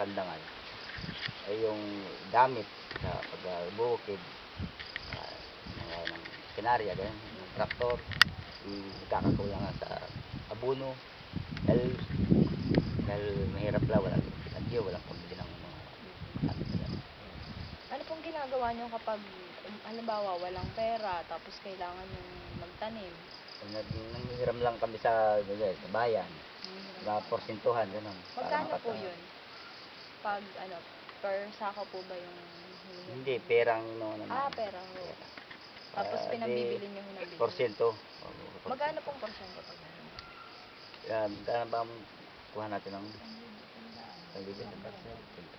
kandangan ay yung gamit sa pagbukid uh, mga ng senarya ganun yung traktor nagkakakulangan sa abono dahil dahil mahirap lang walang pinagyo walang pambili ng mga ano. Ano pong ginagawa nyo kapag, halimbawa, walang pera, tapos kailangan yung magtanim? Nanghihiram lang kami sa, sa bayan mga porsintuhan ganun Magkano po yun? Pag, ano, per sako po ba yung hinihingi? hindi perang no, ano, Ah, pera ho. pera. Tapos Ah, pinambibili di, nyo hinabili. porsyento Magkano pong porsyento pag ano? yan magkano ba ang kuha natin ng pagbibili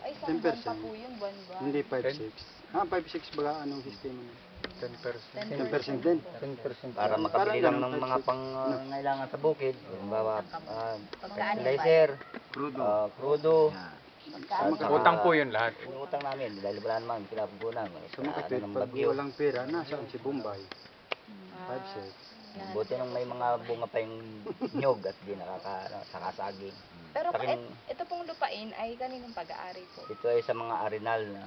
Ay, isang buwan pa po yun, buwan-buwan. Hindi 5-6. Ah, 5-6 ba anong sistema niya? 10%. 10% din. 10%. para makabili lang ganun, ng mga si- pang uh, ngailangan sa bukid halimbawa uh, Pagkaan yung fertilizer Crudo. uh, crudo Utang po yun lahat. utang namin dahil wala naman Makati, ano ng pag bagyo walang pera, nasaan si Bombay? Ah, 5-6. yan. buti nung may mga bunga pa yung nyog at di nakaka ano, Pero et, ito pong lupain ay kaninong pag-aari po? ito ay sa mga arenal na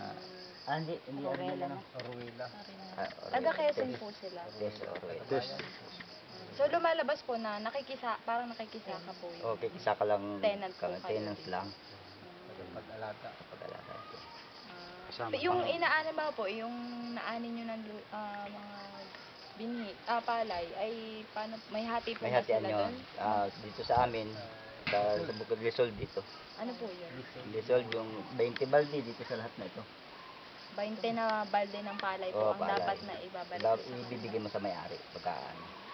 Ah, hindi. Hindi Orwell, ano. ano? Orwell. ah, Taga Quezon po sila. yes. Yes. So lumalabas po na nakikisa, parang nakikisaka po yun. okay isa ka lang Tenant po ka- kayo. Pag-alaga. pag-alaga Ah, Kasama. pa- yung inaanin ba po, yung naanin nyo ng lu- ah, mga binhi, ah, palay, ay paano, may hati po may ba hatian sila yun doon? Ah, dito sa amin sa, sa Bukod Rizal dito Ano po yun? Rizal yung 20 balde dito sa lahat na ito 20 na balde ng palay po Oo, ang palay. dapat na ibabalik dapat ibibigay mo sa may-ari pagka ano.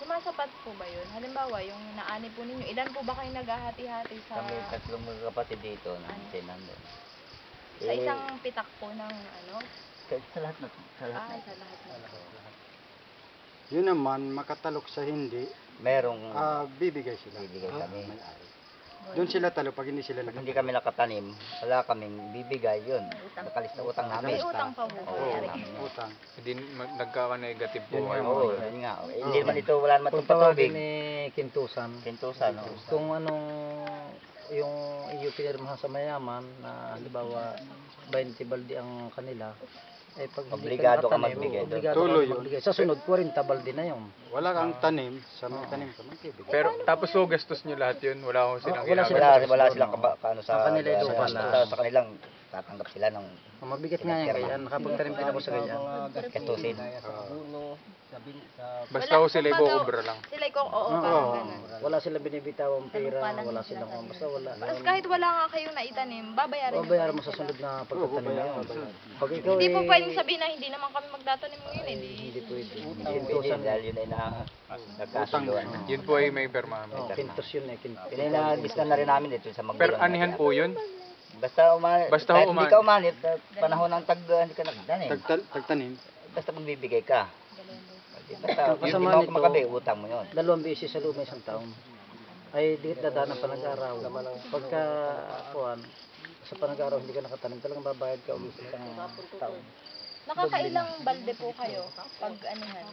Sumasapat po ba yun? Halimbawa, yung naani po ninyo, ilan po ba kayo naghahati-hati sa, kami tatlong magkakapatid dito na Ano? sinandun sa Eh, isang pitak po ng ano? sa, sa lahat na sa lahat Ah, na sa lahat na po. Yun naman, makatalok sa hindi, merong ah, bibigay sila. bibigay Ah, kami may-ari. Doon sila talo pag hindi sila pag nag hindi kami nakatanim wala kaming bibigay yun nakalis na utang namin May utang pa po. Oo, utang. Hindi mag- nagkaka-negative po Yun nga, Oo, yun nga. Eh, Hindi naman ito, wala naman Kung itong patubig. tawagin ni Kintusan, Kintusa, no? kung anong yung iyo pinirmahan sa mayaman na halimbawa 20 balde ang kanila ay pag Obligado ka magbigay doon. Tuloy yun. magbigay. Sa sunod 40 balde na yun. Wala kang tanim, sa may tanim ka, magbibigay. Pero tapos so gastos nyo lahat yun. Wala ko silang Oh, wala sila. Wala, wala silang kaba, paano sa, Sa kanila sa, sa, sa kanilang tatanggap sila ng Ang mabigat nga yan kaya nakapagtanim din ako sa ganyan. katusin. Basta ko sila kumbaga- i-obra lang. Sila ko, oo, ganun. Wala sila binibitawang pera, wala sila silang basta wala. Tapos kahit wala nga kayong naitanim, babayaran Babayaran rin mo sa sunod na pagtatanim mo. Pag ikaw Hindi po pwedeng sabihin na hindi naman kami magtatanim ngayon, eh. Di, Hindi pwede. Hindi pwede dahil yun ay na nagkasunduan. Yun po ay may perma. Oh, kintos yun eh, na-discuss na rin namin dito sa Per Magdalon. anihan po yun. Basta umanit. Basta kahit ho hindi ka umanit, panahon ng tag, hindi ka nakitanim. Tagtal, tagtanim, Basta magbibigay ka. Basta, Ang yung kasama hindi nito- mo makabi, utang mo yun. Dalawang beses sa loob ng isang taon. Ay di dadaan ng panag-araw. Pagka kuan sa panag-araw hindi ka nakatanim, talagang babayad ka ulit sa isang taon. nakakailang balde po kayo pag anihan.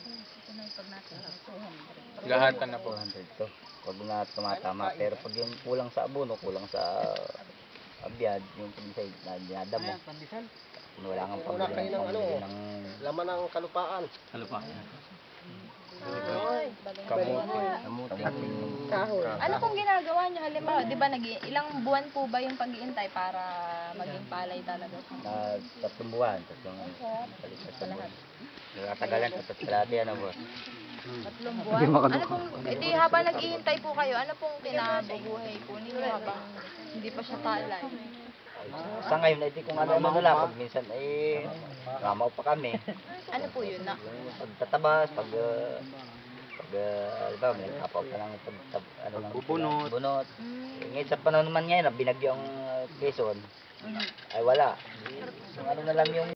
Lahatan na po. 400 to. Pag na tumatama. Pero pag yung kulang sa abono, kulang sa abyad, yung pag na dinadamo. Kung wala kang pambili ng pambili ng Laman ng kalupaan. Baling- Kamote. Ano pong ginagawa nyo? Halimbawa, di ba nag ilang buwan po ba yung pag-iintay para maging palay talaga? na tatlong buwan. Tatlong balik sa buwan. Nakatagalan sa tatlati, ano po. Tatlong buwan? Ano pong, edi habang nag-iintay po kayo, ano pong kinabubuhay po ninyo habang hindi pa siya palay? Sa ngayon, edi kung ano ano lang, pag minsan eh, ramaw pa kami. Ano po yun na? Pagtatabas, pag, uh, pag, uh, ano ba, may kapaw ka ng pag, ano lang, bunot. Mm, Eh, ngayon sa panahon naman ngayon, na binagyo ang uh, Quezon, mhm. ay wala. Yung ano na lang yung